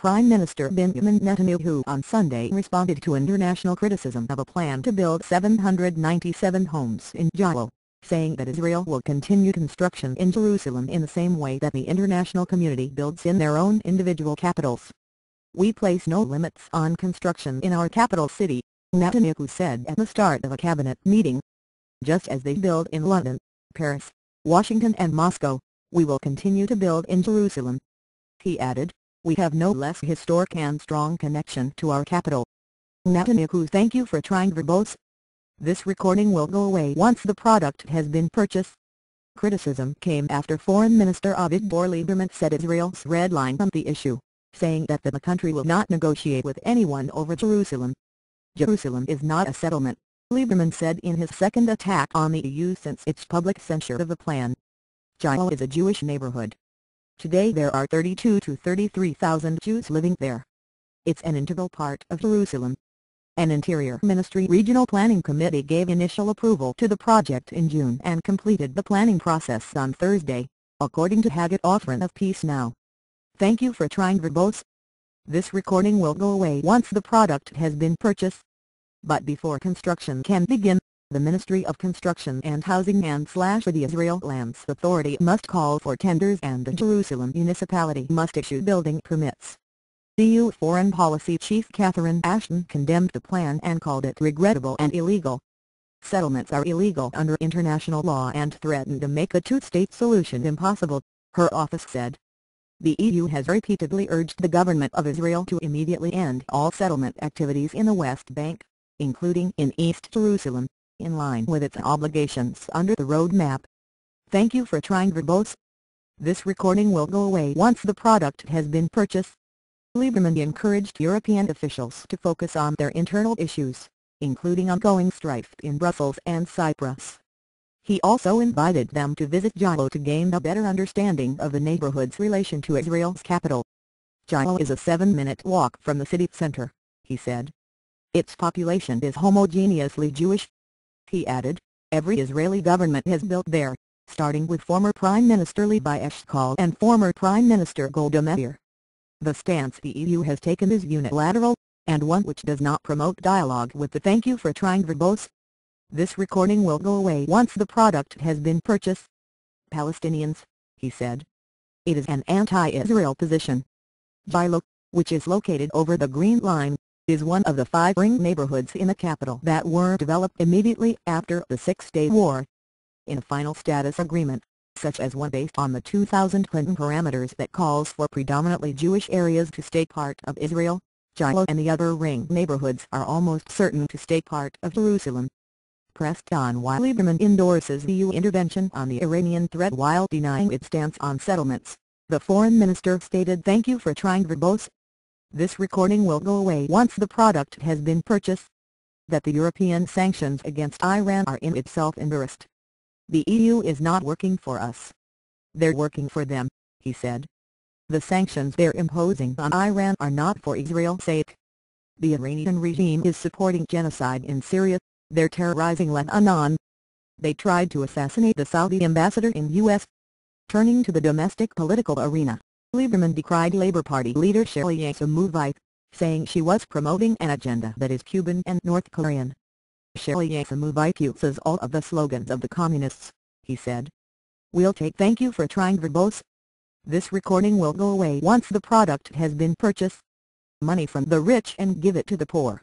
Prime Minister Benjamin Netanyahu on Sunday responded to international criticism of a plan to build 797 homes in Gilo, saying that Israel will continue construction in Jerusalem in the same way that the international community builds in their own individual capitals. We place no limits on construction in our capital city, Netanyahu said at the start of a cabinet meeting. Just as they build in London, Paris, Washington and Moscow, we will continue to build in Jerusalem. He added, we have no less historic and strong connection to our capital. Netanyahu thank you for trying verbose. This recording will go away once the product has been purchased. Criticism came after Foreign Minister Avigdor Lieberman said Israel's red line on the issue, saying that the country will not negotiate with anyone over Jerusalem. Jerusalem is not a settlement, Lieberman said in his second attack on the EU since its public censure of the plan. Gilo is a Jewish neighborhood. Today there are 32 to 33,000 Jews living there. It's an integral part of Jerusalem. An Interior Ministry Regional Planning Committee gave initial approval to the project in June and completed the planning process on Thursday, according to Hagit Ofran of Peace Now. Thank you for trying verbose, this recording will go away once the product has been purchased. But before construction can begin, the Ministry of Construction and Housing and slash the Israel Lands Authority must call for tenders and the Jerusalem municipality must issue building permits. EU Foreign Policy Chief Catherine Ashton condemned the plan and called it regrettable and illegal. Settlements are illegal under international law and threaten to make a two-state solution impossible, her office said. The EU has repeatedly urged the government of Israel to immediately end all settlement activities in the West Bank, including in East Jerusalem, in line with its obligations under the roadmap. Thank you for trying verbose. This recording will go away once the product has been purchased. Lieberman encouraged European officials to focus on their internal issues, including ongoing strife in Brussels and Cyprus. He also invited them to visit Gilo to gain a better understanding of the neighborhood's relation to Israel's capital. Gilo is a seven-minute walk from the city center, he said. Its population is homogeneously Jewish. He added, every Israeli government has built there, starting with former Prime Minister Levi Eshkol and former Prime Minister Golda Meir. The stance the EU has taken is unilateral, and one which does not promote dialogue with the thank you for trying verbose this recording will go away once the product has been purchased. Palestinians, he said. It is an anti-Israel position. Gilo, which is located over the Green Line, is one of the five ring neighborhoods in the capital that were developed immediately after the Six-Day War. In a final status agreement, such as one based on the 2000 Clinton parameters that calls for predominantly Jewish areas to stay part of Israel, Gilo and the other ring neighborhoods are almost certain to stay part of Jerusalem pressed on why Lieberman endorses the EU intervention on the Iranian threat while denying its stance on settlements. The foreign minister stated thank you for trying verbose. This recording will go away once the product has been purchased. That the European sanctions against Iran are in itself embarrassed. The EU is not working for us. They're working for them, he said. The sanctions they're imposing on Iran are not for Israel's sake. The Iranian regime is supporting genocide in Syria, they're terrorizing Lebanon. They tried to assassinate the Saudi ambassador in U.S. Turning to the domestic political arena, Lieberman decried Labour Party leader Shelly Yachimovich, saying she was promoting an agenda that is Cuban and North Korean. Shelly Yachimovich uses all of the slogans of the communists, he said. We'll take thank you for trying verbose. This recording will go away once the product has been purchased. Money from the rich and give it to the poor.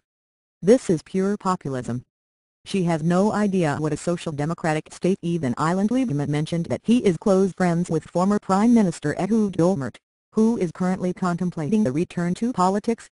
This is pure populism. She has no idea what a social democratic state even Island Lieberman mentioned that he is close friends with former Prime Minister Ehud Olmert, who is currently contemplating a return to politics.